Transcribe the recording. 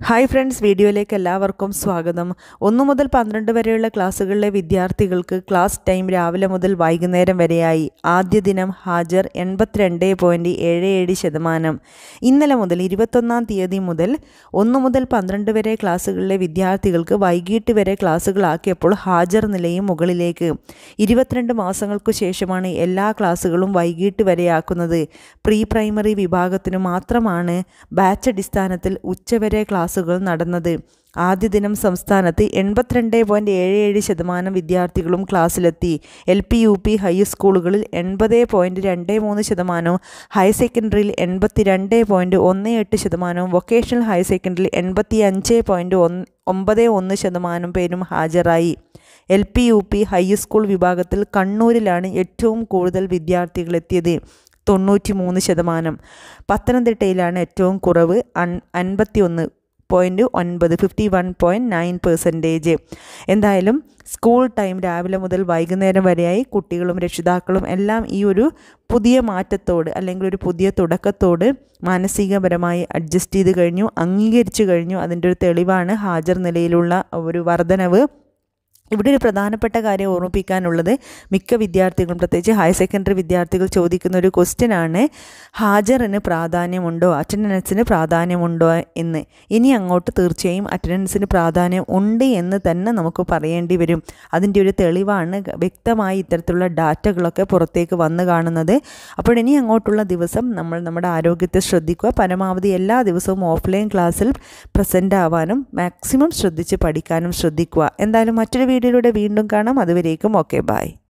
Hi friends വീഡിയോയിലേക്ക് എല്ലാവർക്കും സ്വാഗതം. ഒന്നു മുതൽ പന്ത്രണ്ട് വരെയുള്ള ക്ലാസ്സുകളിലെ വിദ്യാർത്ഥികൾക്ക് ക്ലാസ് ടൈം രാവിലെ മുതൽ വൈകുന്നേരം വരെയായി. ആദ്യ ദിനം ഹാജർ എൺപത്തിരണ്ട് പോയിന്റ് ഏഴ് ഏഴ് ശതമാനം. ഇന്നലെ മുതൽ ഇരുപത്തൊന്നാം തീയതി മുതൽ ഒന്ന് മുതൽ പന്ത്രണ്ട് വരെ ക്ലാസ്സുകളിലെ വിദ്യാർത്ഥികൾക്ക് വൈകിട്ട് വരെ ക്ലാസ്സുകളാക്കിയപ്പോൾ ഹാജർ നിലയും മുകളിലേക്ക്. ഇരുപത്തിരണ്ട് മാസങ്ങൾക്കു ശേഷമാണ് എല്ലാ ക്ലാസ്സുകളും വൈകിട്ട് വരെയാക്കുന്നത്. പ്രീ പ്രൈമറി വിഭാഗത്തിനു മാത്രമാണ് ബാച്ച് അടിസ്ഥാനത്തിൽ ഉച്ചവരെ ക്ലാസ്സുകൾ നടന്നത്. ആദ്യ ദിനം സംസ്ഥാനത്ത് എൺപത്തിരണ്ട് പോയിന്റ് ഏഴ് ഏഴ് ശതമാനം വിദ്യാർത്ഥികളും ക്ലാസ്സിലെത്തി. എൽ പി യു പി ഹൈസ്കൂളുകളിൽ എൺപത് പോയിന്റ് രണ്ട് മൂന്ന് ശതമാനവും ഹയർ സെക്കൻഡറിയിൽ എൺപത്തി രണ്ട് പോയിന്റ് ഒന്ന് എട്ട് ശതമാനവും വൊക്കേഷണൽ ഹയർ സെക്കൻഡറിയിൽ എൺപത്തി അഞ്ച് പോയിന്റ് ഒന്ന് ഒമ്പത് ഒന്ന് ശതമാനം പേരും ഹാജരായി. L P U P high school വിഭാഗത്തിൽ കണ്ണൂരിലാണ് ഏറ്റവും കൂടുതൽ വിദ്യാർത്ഥികൾ എത്തിയത് തൊണ്ണൂറ്റി മൂന്ന് ശതമാനം. പത്തനംതിട്ടയിലാണ് ഏറ്റവും കുറവ് അൺ അൻപത്തി ഒന്ന് പോയിന്റ് ഒൻപത് fifty one point nine percentage എന്തായാലും സ്കൂൾ ടൈം രാവിലെ മുതൽ വൈകുന്നേരം വരെയായി കുട്ടികളും രക്ഷിതാക്കളും എല്ലാം ഈ ഒരു പുതിയ മാറ്റത്തോട് അല്ലെങ്കിൽ ഒരു പുതിയ തുടക്കത്തോട് മാനസികപരമായി അഡ്ജസ്റ്റ് ചെയ്ത് കഴിഞ്ഞു അംഗീകരിച്ചു കഴിഞ്ഞു. അതിന്റെ ഒരു തെളിവാണ് ഹാജർ നിലയിലുള്ള ഒരു വർധനവ്. ഇവിടെ ഒരു പ്രധാനപ്പെട്ട കാര്യം ഓർമ്മിപ്പിക്കാനുള്ളത് മിക്ക വിദ്യാർത്ഥികളും പ്രത്യേകിച്ച് ഹയർ സെക്കൻഡറി വിദ്യാർത്ഥികൾ ചോദിക്കുന്ന ഒരു ക്വസ്റ്റ്യൻ ആണ് ഹാജറിന് പ്രാധാന്യമുണ്ടോ? അറ്റൻഡൻസിന് പ്രാധാന്യമുണ്ടോ എന്ന്. ഇനി അങ്ങോട്ട് തീർച്ചയായും അറ്റൻഡൻസിന് പ്രാധാന്യം ഉണ്ട് എന്ന് തന്നെ നമുക്ക് പറയേണ്ടി വരും. അതിന്റെ ഒരു തെളിവാണ് വ്യക്തമായി ഇത്തരത്തിലുള്ള ഡാറ്റകളൊക്കെ പുറത്തേക്ക് വന്നു കാണുന്നത്. അപ്പോൾ ഇനി അങ്ങോട്ടുള്ള ദിവസം നമ്മൾ നമ്മുടെ ആരോഗ്യത്തെ ശ്രദ്ധിക്കുക. പരമാവധി എല്ലാ ദിവസവും ഓഫ്ലൈൻ ക്ലാസ്സിൽ പ്രസന്റ് ആവാനും മാക്സിമം ശ്രദ്ധിച്ച് പഠിക്കാനും ശ്രദ്ധിക്കുക. എന്തായാലും മറ്റൊരു വീഡിയോയിലൂടെ വീണ്ടും കാണാം. അതുവരേക്കും ഓക്കെ ബായ്